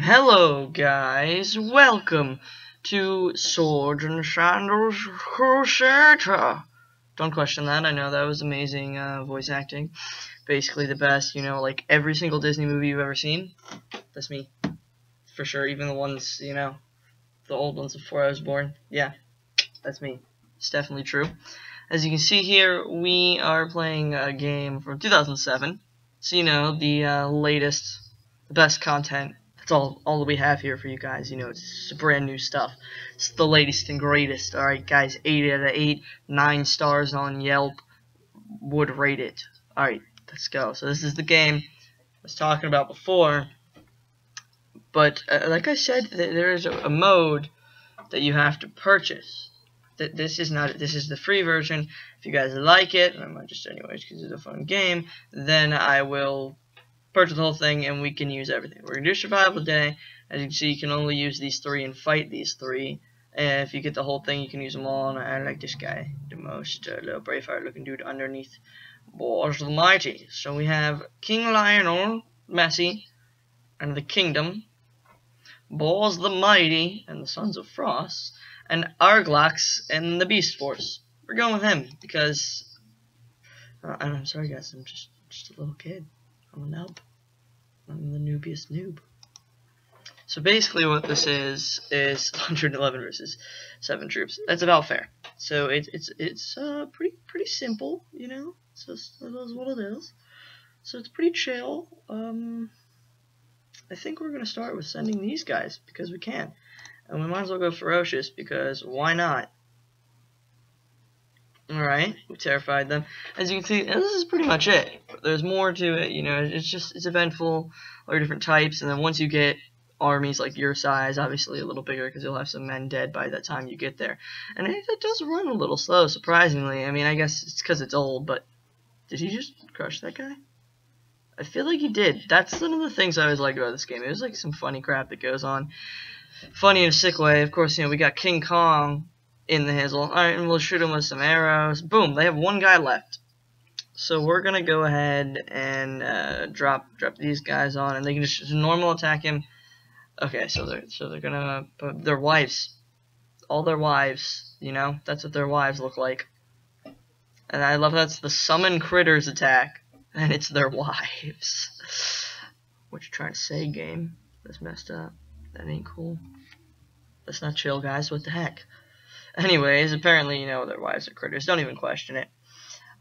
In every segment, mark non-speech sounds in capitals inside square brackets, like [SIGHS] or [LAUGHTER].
Hello, guys. Welcome to Sword and Sandals Crusader. Don't question that. I know that was amazing uh, voice acting. Basically, the best. You know, like every single Disney movie you've ever seen. That's me, for sure. Even the ones, you know, the old ones before I was born. Yeah, that's me. It's definitely true. As you can see here, we are playing a game from 2007. So you know the uh, latest, the best content that's all all that we have here for you guys. You know, it's brand new stuff. It's the latest and greatest. All right, guys, eight out of eight, nine stars on Yelp. Would rate it. All right, let's go. So this is the game I was talking about before. But uh, like I said, th there is a, a mode that you have to purchase. That this is not. This is the free version. If you guys like it, and I might just anyways because it's a fun game, then I will purchase the whole thing and we can use everything. We're gonna do survival day. As you can see, you can only use these three and fight these three. And if you get the whole thing, you can use them all. And I like this guy the most, uh, little Braveheart looking dude underneath. Bors the Mighty. So we have King Lionel Messi and the Kingdom. Bors the Mighty and the Sons of Frost. And Arglax and the Beast Force. We're going with him because uh, I'm sorry guys, I'm just just a little kid. A noob. I'm the noobiest noob. So basically what this is, is [LAUGHS] 111 versus 7 troops. That's about fair. So it, it's it's uh, pretty pretty simple, you know? So is what it is. So it's pretty chill. Um, I think we're going to start with sending these guys, because we can. And we might as well go ferocious, because why not? Alright, we terrified them. As you can see, this is pretty much it. There's more to it, you know, it's just, it's eventful, or different types, and then once you get armies like your size, obviously a little bigger, because you'll have some men dead by the time you get there. And it, does run a little slow, surprisingly. I mean, I guess it's because it's old, but did he just crush that guy? I feel like he did. That's one of the things I always like about this game. It was like some funny crap that goes on. Funny in a sick way. Of course, you know, we got King Kong, in the hizzle. Alright, and we'll shoot him with some arrows. Boom, they have one guy left. So we're gonna go ahead and uh, drop drop these guys on, and they can just normal attack him. Okay, so they're so they're gonna put their wives, all their wives. You know, that's what their wives look like. And I love that's the summon critters attack, [LAUGHS] and it's their wives. [LAUGHS] what you trying to say, game? That's messed up. That ain't cool. That's not chill, guys. What the heck? Anyways, apparently, you know, their wives are critters. Don't even question it.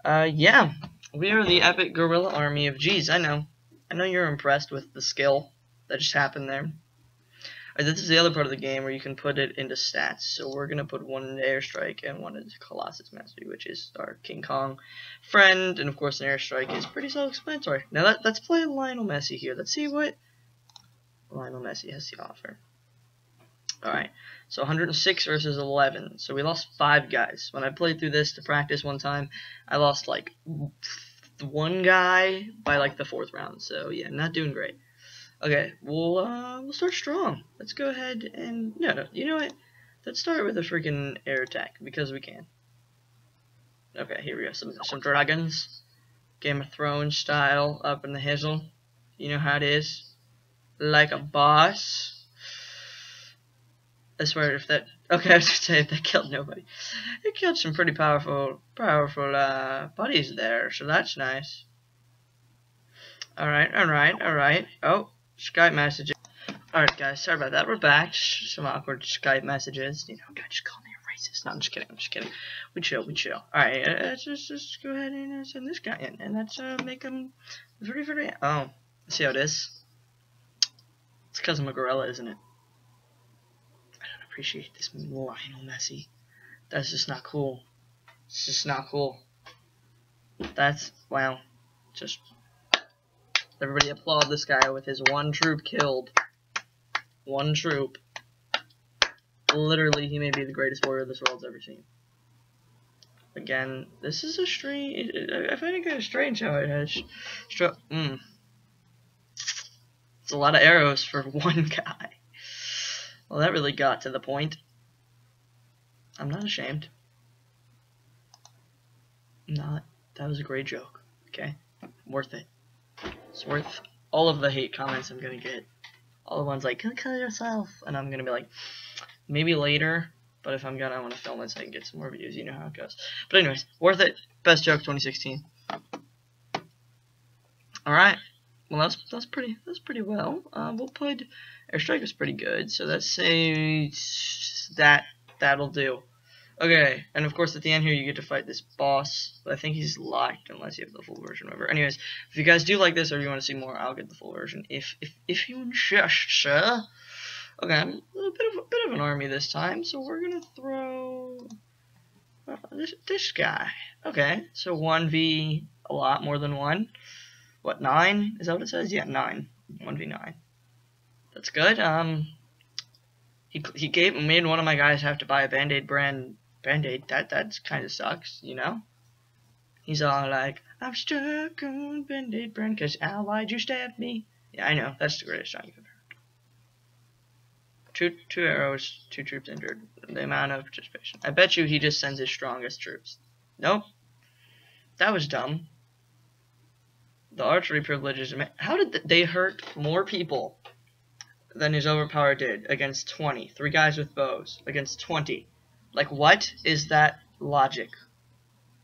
Uh, yeah. We are the epic gorilla army of G's. I know. I know you're impressed with the skill that just happened there. Right, this is the other part of the game where you can put it into stats. So we're going to put one into Airstrike and one into Colossus Mastery, which is our King Kong friend. And, of course, an Airstrike is pretty self-explanatory. Now, let, let's play Lionel Messi here. Let's see what Lionel Messi has to offer. Alright, so 106 versus 11. So we lost five guys. When I played through this to practice one time, I lost like one guy by like the fourth round. So yeah, not doing great. Okay, we'll uh, we'll start strong. Let's go ahead and no, no, you know what? Let's start with a freaking air attack because we can. Okay, here we go. Some some dragons, Game of Thrones style up in the hizzle. You know how it is, like a boss. I swear if that [LAUGHS] okay I was gonna say if that killed nobody. It killed some pretty powerful powerful uh buddies there, so that's nice. Alright, alright, alright. Oh, Skype messages. Alright guys, sorry about that. We're back. Some awkward Skype messages. You know, God just call me a racist. No, I'm just kidding, I'm just kidding. We chill, we chill. Alright, uh, let's just, just go ahead and uh, send this guy in. And let's uh, make him very, very oh. See how it is? It's because I'm a gorilla, isn't it? Appreciate this Lionel Messi. That's just not cool. It's just not cool. That's, wow. Just, everybody applaud this guy with his one troop killed. One troop. Literally, he may be the greatest warrior this world's ever seen. Again, this is a strange, I find it kind of strange how it has, mm. It's a lot of arrows for [LAUGHS] one guy. Well, that really got to the point. I'm not ashamed. I'm not. That was a great joke. Okay? Worth it. It's worth all of the hate comments I'm gonna get. all the ones like kill, kill yourself, and I'm gonna be like maybe later. But if I'm gonna, I want to film it so I can get some more views. You know how it goes. But anyways, worth it. Best joke 2016. All right. Well, that's that's pretty that's pretty well. Uh, we'll put airstrike was pretty good, so let's say that that'll do. Okay, and of course at the end here you get to fight this boss. I think he's locked unless you have the full version. Whatever. Anyways, if you guys do like this or you want to see more, I'll get the full version. If if if you insist. Okay, I'm a little bit of a bit of an army this time, so we're gonna throw uh, this this guy. Okay, so one v a lot more than one. What nine? Is that what it says? Yeah, nine. One v nine. That's good. Um, he he gave made one of my guys have to buy a Band Aid brand Band-Aid, that that's kind of sucks, you know? He's all like, I'm stuck on Band-Aid brand because Al, why'd you stab me? Yeah, I know, that's the greatest song you've ever heard. Two, two arrows, two troops injured. The amount of participation. I bet you he just sends his strongest troops. Nope. That was dumb. The archery privileges. How did they hurt more people than his overpower did against 20? Three guys with bows against 20. Like, what is that logic?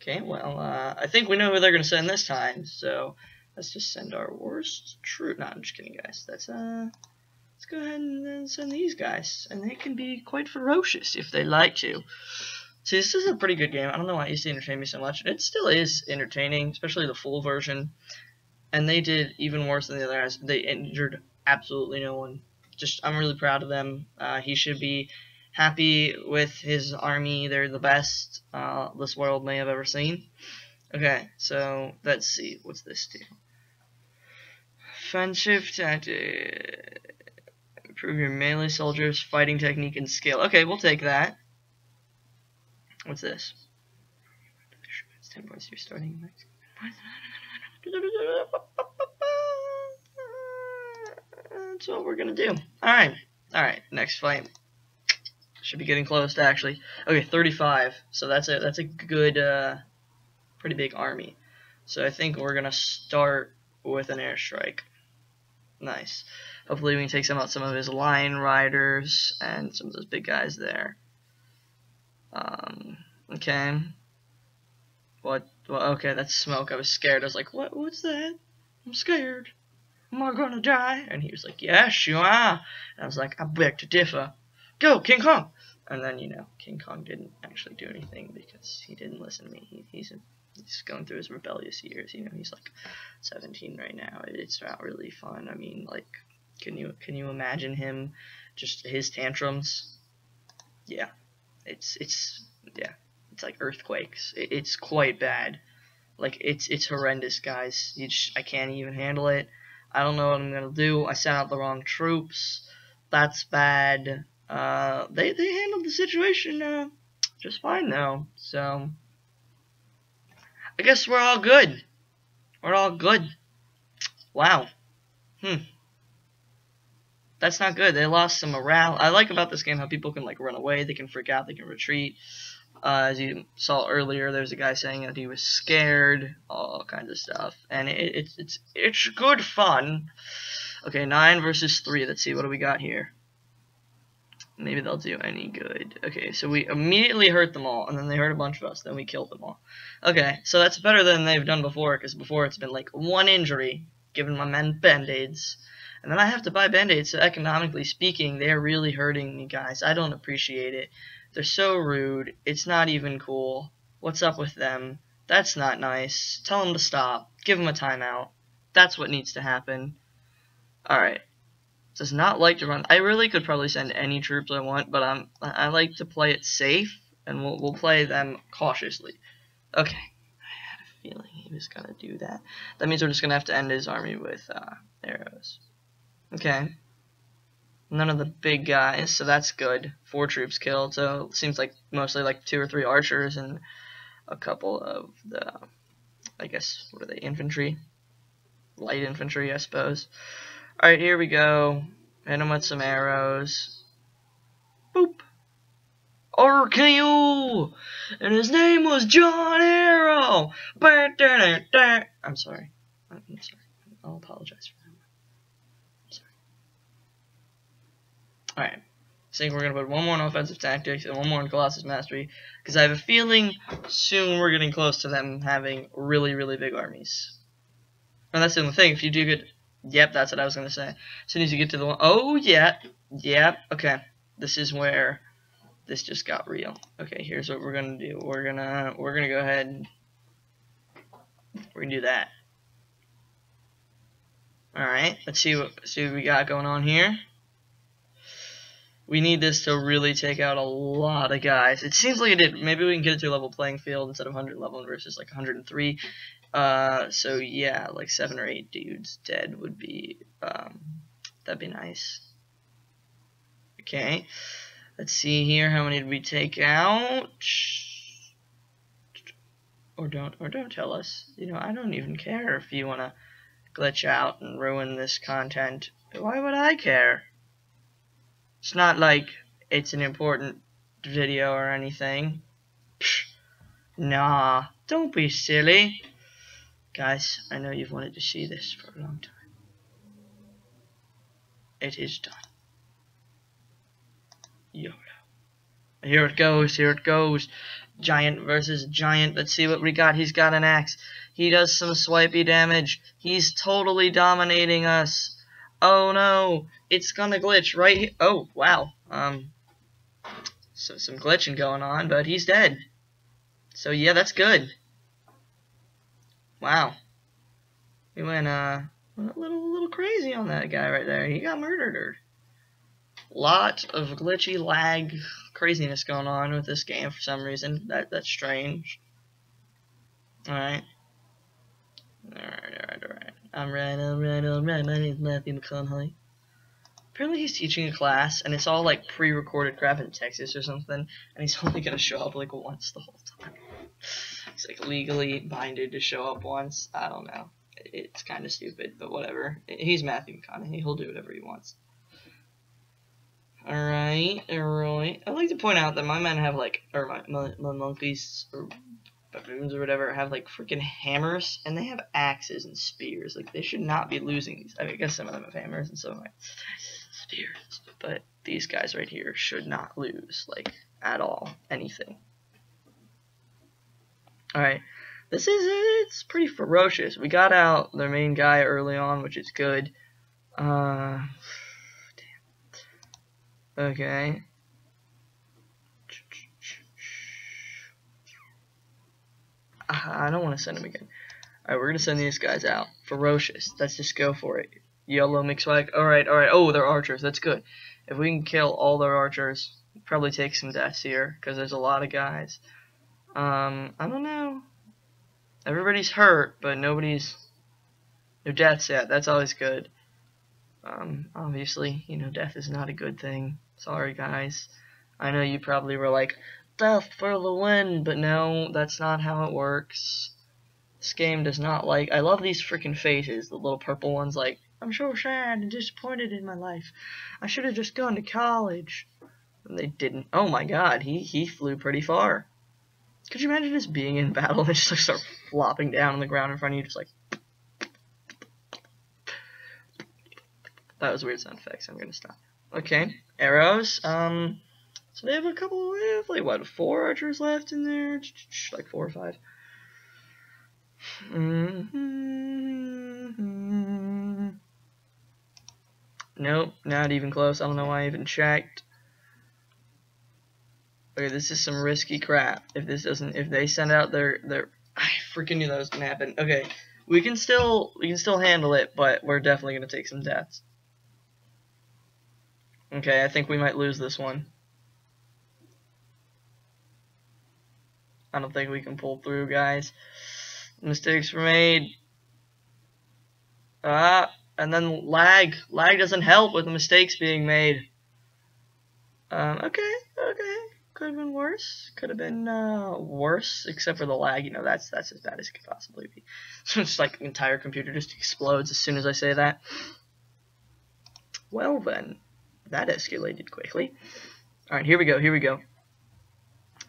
Okay, well, uh, I think we know who they're going to send this time, so let's just send our worst troop. No, I'm just kidding, guys. That's, uh, let's go ahead and send these guys, and they can be quite ferocious if they like to. See, this is a pretty good game. I don't know why it used to entertain me so much. It still is entertaining, especially the full version. And they did even worse than the other guys. They injured absolutely no one. Just, I'm really proud of them. Uh, he should be happy with his army. They're the best uh, this world may have ever seen. Okay, so let's see. What's this do? Friendship tactic. Improve your melee soldiers' fighting technique and skill. Okay, we'll take that. What's this? It's 10 points. You're starting next. That's what we're gonna do. Alright. Alright, next fight. Should be getting close to actually. Okay, 35. So that's a that's a good, uh, pretty big army. So I think we're gonna start with an airstrike. Nice. Hopefully we can take some out some of his line riders and some of those big guys there. Um, okay. What? Well, okay, that's smoke. I was scared. I was like, what? What's that? I'm scared. Am I gonna die? And he was like, yes, you are. And I was like, I beg to differ. Go, King Kong! And then, you know, King Kong didn't actually do anything because he didn't listen to me. He, he's, a, he's going through his rebellious years. You know, he's like 17 right now. It's not really fun. I mean, like, can you can you imagine him, just his tantrums? Yeah, it's it's yeah, it's like earthquakes. It, it's quite bad. Like it's it's horrendous, guys. Just, I can't even handle it. I don't know what I'm gonna do. I sent out the wrong troops. That's bad. Uh, they they handled the situation uh, just fine though. So I guess we're all good. We're all good. Wow. Hmm. That's not good. They lost some morale. I like about this game how people can like run away, they can freak out, they can retreat. Uh, as you saw earlier, there's a guy saying that he was scared, all kinds of stuff, and it, it's it's it's good fun. Okay, nine versus three. Let's see what do we got here. Maybe they'll do any good. Okay, so we immediately hurt them all, and then they hurt a bunch of us, then we killed them all. Okay, so that's better than they've done before, because before it's been like one injury, giving my men band-aids, and then I have to buy band-aids, so economically speaking, they're really hurting me, guys. I don't appreciate it. They're so rude. It's not even cool. What's up with them? That's not nice. Tell them to stop. Give them a timeout. That's what needs to happen. Alright does not like to run. I really could probably send any troops I want, but I'm I like to play it safe, and we'll we'll play them cautiously. Okay, I had a feeling he was gonna do that. That means we're just gonna have to end his army with uh, arrows. Okay. None of the big guys, so that's good. Four troops killed, so it seems like mostly like two or three archers and a couple of the, I guess, what are they, infantry? Light infantry, I suppose. Alright, here we go. Hit him with some arrows. Boop. RKO! And his name was John Arrow! I'm sorry. I'm sorry. I'll apologize for that. I'm sorry. Alright. I think we're going to put one more on offensive tactics and one more on Colossus Mastery. Because I have a feeling soon we're getting close to them having really, really big armies. And that's the only thing. If you do good... Yep, that's what I was going to say. As soon as you get to the one... Oh, yeah. Yep. Okay. This is where this just got real. Okay, here's what we're going to do. We're going to we're to go ahead and... We're going to do that. Alright, let's see what, see what we got going on here. We need this to really take out a lot of guys. It seems like it did. Maybe we can get it to a level playing field instead of 100 level versus like 103. Uh, so yeah, like 7 or 8 dudes dead would be, um, that'd be nice. Okay, let's see here. How many did we take out? Or don't, or don't tell us. You know, I don't even care if you want to glitch out and ruin this content. Why would I care? It's not like it's an important video or anything. Psh, nah, don't be silly. Guys, I know you've wanted to see this for a long time. It is done. YOLO. Here it goes, here it goes. Giant versus giant. Let's see what we got. He's got an axe. He does some swipey damage. He's totally dominating us. Oh no, it's gonna glitch right here. Oh, wow. Um, so some glitching going on, but he's dead. So yeah, that's good. Wow. We went, uh, a little, little crazy on that guy right there. He got murdered. Lot of glitchy lag craziness going on with this game for some reason. That That's strange. Alright. Alright, alright, alright. I'm right, I'm right, I'm right. My name's Matthew McConaughey. Apparently he's teaching a class, and it's all like pre-recorded crap in Texas or something, and he's [LAUGHS] only gonna show up like once the whole time. He's like legally binded to show up once. I don't know. It's kind of stupid, but whatever. He's Matthew McConaughey. He'll do whatever he wants. Alright, alright. I'd like to point out that my men have like, or my, my, my monkeys, or baboons or whatever have like freaking hammers and they have axes and spears. Like they should not be losing these. I, mean, I guess some of them have hammers and some have spears, but these guys right here should not lose like at all anything. All right, this is it's pretty ferocious. We got out their main guy early on, which is good. Uh, damn. Okay. I don't want to send him again. Alright, we're going to send these guys out. Ferocious. Let's just go for it. Yellow mix swag. Alright, alright. Oh, they're archers. That's good. If we can kill all their archers, probably take some deaths here, because there's a lot of guys. Um, I don't know. Everybody's hurt, but nobody's... No deaths yet. That's always good. Um, obviously, you know, death is not a good thing. Sorry, guys. I know you probably were like, death for the win, but no, that's not how it works. This game does not like, I love these freaking faces, the little purple ones like, I'm so sad and disappointed in my life. I should have just gone to college. And they didn't. Oh my god, he, he flew pretty far. Could you imagine just being in battle [LAUGHS] and just like start flopping down on the ground in front of you, just like... That was weird sound effects, I'm gonna stop. Okay, arrows, um... So they have a couple, they have like what, four archers left in there? Like four or five. Mm -hmm. Nope, not even close. I don't know why I even checked. Okay, this is some risky crap. If this doesn't, if they send out their their, [SIGHS] I freaking knew that was gonna happen. Okay, we can still we can still handle it, but we're definitely gonna take some deaths. Okay, I think we might lose this one. I don't think we can pull through, guys. Mistakes were made. Ah, and then lag. Lag doesn't help with the mistakes being made. Um, okay, okay. Could have been worse. Could have been uh, worse, except for the lag. You know, that's that's as bad as it could possibly be. So [LAUGHS] it's like the entire computer just explodes as soon as I say that. Well then, that escalated quickly. Alright, here we go, here we go.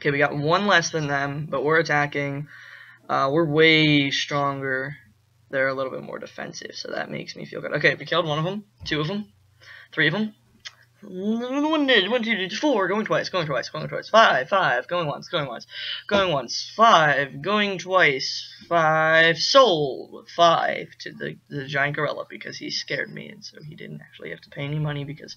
Okay, we got one less than them, but we're attacking. Uh, we're way stronger. They're a little bit more defensive, so that makes me feel good. Okay, we killed one of them, two of them, three of them, One, one, two, two, four, going twice, going twice, going twice. Five, five, going once, going once, going once. Five, going twice. Five, sold. Five to the, the giant gorilla because he scared me, and so he didn't actually have to pay any money because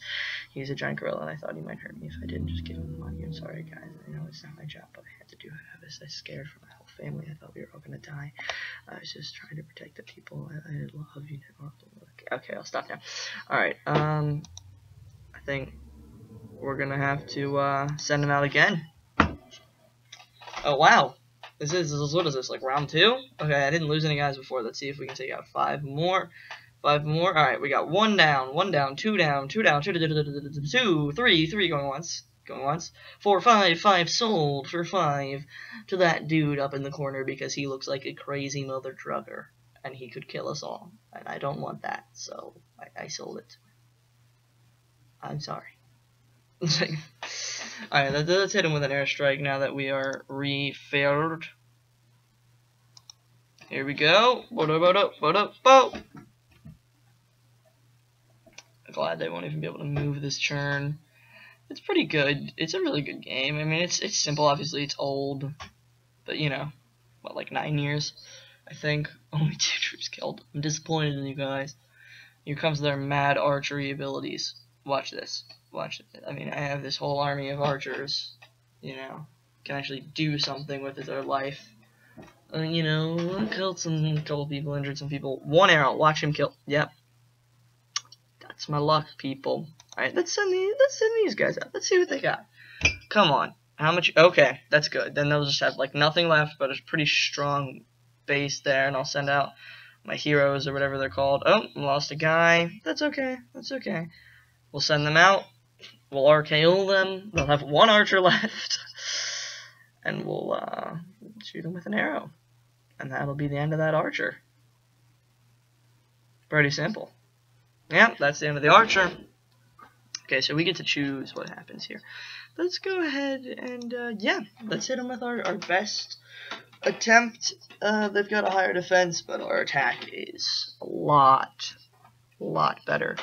he's a giant gorilla, and I thought he might hurt me if I didn't just give him the money. I'm sorry, guys. I know it's not my job, but I had to do it. I was, I scared for my whole family. I thought we were all gonna die. I was just trying to protect the people I, I love. You know. Okay, I'll stop now. All right. Um. Think we're gonna have to uh, send him out again. Oh wow, this is, this is what is this like round two? Okay, I didn't lose any guys before. Let's see if we can take out five more. Five more. All right, we got one down, one down, two down, two down, two, two, three, three going once, going once, four, five, five sold for five to that dude up in the corner because he looks like a crazy mother drugger and he could kill us all, and I don't want that, so I, I sold it. I'm sorry. [LAUGHS] Alright, let's, let's hit him with an airstrike now that we are refilled. Here we go. Glad they won't even be able to move this churn. It's pretty good. It's a really good game. I mean, it's it's simple. Obviously, it's old, but you know, what like nine years, I think. [LAUGHS] Only two troops killed. I'm disappointed in you guys. Here comes their mad archery abilities watch this. Watch it. I mean, I have this whole army of archers, you know, can actually do something with their life. Uh, you know, killed some, couple people, injured some people. One arrow, watch him kill. Yep. That's my luck, people. Alright, let's send these, let's send these guys out. Let's see what they got. Come on. How much? Okay, that's good. Then they'll just have, like, nothing left, but a pretty strong base there, and I'll send out my heroes or whatever they're called. Oh, lost a guy. That's okay. That's okay. We'll send them out. We'll RKO them. They'll have one archer [LAUGHS] left. and we'll uh, shoot them with an arrow. And that'll be the end of that archer. Pretty simple. Yeah, that's the end of the archer. Okay, so we get to choose what happens here. Let's go ahead and, uh, yeah, let's hit them with our, our best attempt. Uh, they've got a higher defense, but our attack is a lot, a lot better.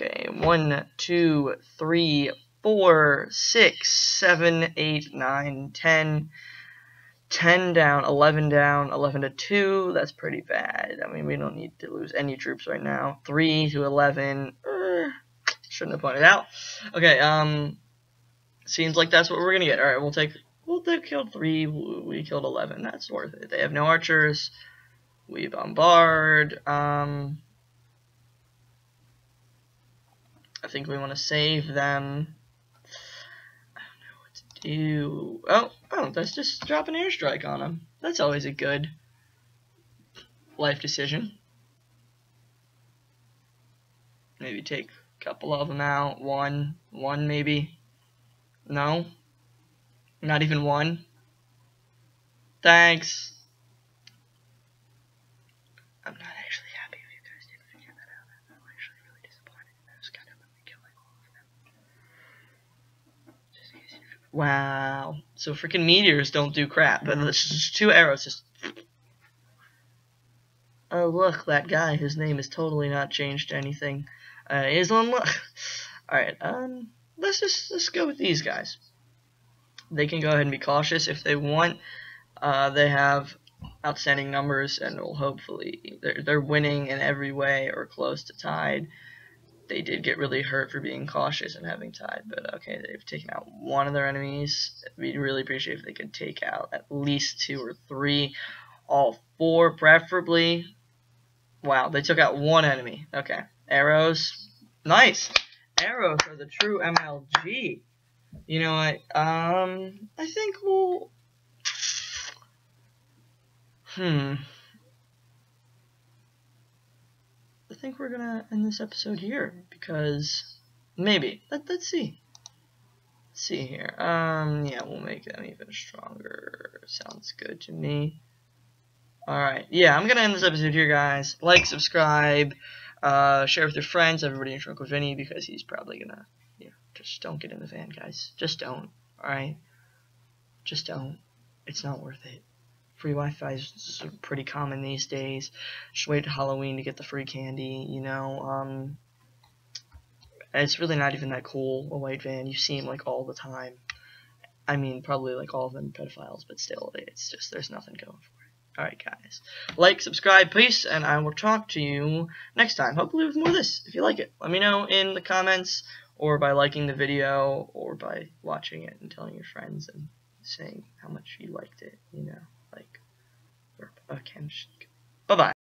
Okay, one, two, three, four, six, seven, eight, nine, ten. 10 down, 11 down, 11 to 2. That's pretty bad. I mean, we don't need to lose any troops right now. 3 to 11. Uh, shouldn't have pointed out. Okay, um, seems like that's what we're going to get. All right, we'll take, well, they killed 3. We killed 11. That's worth it. They have no archers. We bombard. Um, I think we want to save them. I don't know what to do. Oh, oh, let's just drop an airstrike on them. That's always a good life decision. Maybe take a couple of them out. One, one maybe. No, not even one. Thanks. I'm not Wow. So freaking meteors don't do crap. But it's just two arrows just Oh look, that guy whose name is totally not changed to anything uh, is on look. [LAUGHS] Alright, um let's just let's go with these guys. They can go ahead and be cautious if they want. Uh, they have outstanding numbers and will hopefully they're they're winning in every way or close to tied they did get really hurt for being cautious and having tied, but okay, they've taken out one of their enemies. We'd really appreciate if they could take out at least two or three, all four preferably. Wow, they took out one enemy. Okay, arrows, nice. Arrows are the true MLG. You know what? Um, I think we'll. Hmm. I think we're gonna end this episode here because maybe let let's see. Let's see here. Um, yeah, we'll make them even stronger. Sounds good to me. Alright, yeah, I'm gonna end this episode here, guys. Like, subscribe, uh, share with your friends, everybody in with Vinny, because he's probably gonna, you know, just don't get in the van, guys. Just don't, alright? Just don't. It's not worth it. Free Wi-Fi is pretty common these days. Just wait to Halloween to get the free candy, you know. Um, it's really not even that cool. A white van, you see them like all the time. I mean, probably like all of them pedophiles, but still, it's just there's nothing going for it. Alright, guys. Like, subscribe, peace, and I will talk to you next time. Hopefully with more of this, if you like it. Let me know in the comments, or by liking the video, or by watching it and telling your friends and saying how much you liked it, you know, like,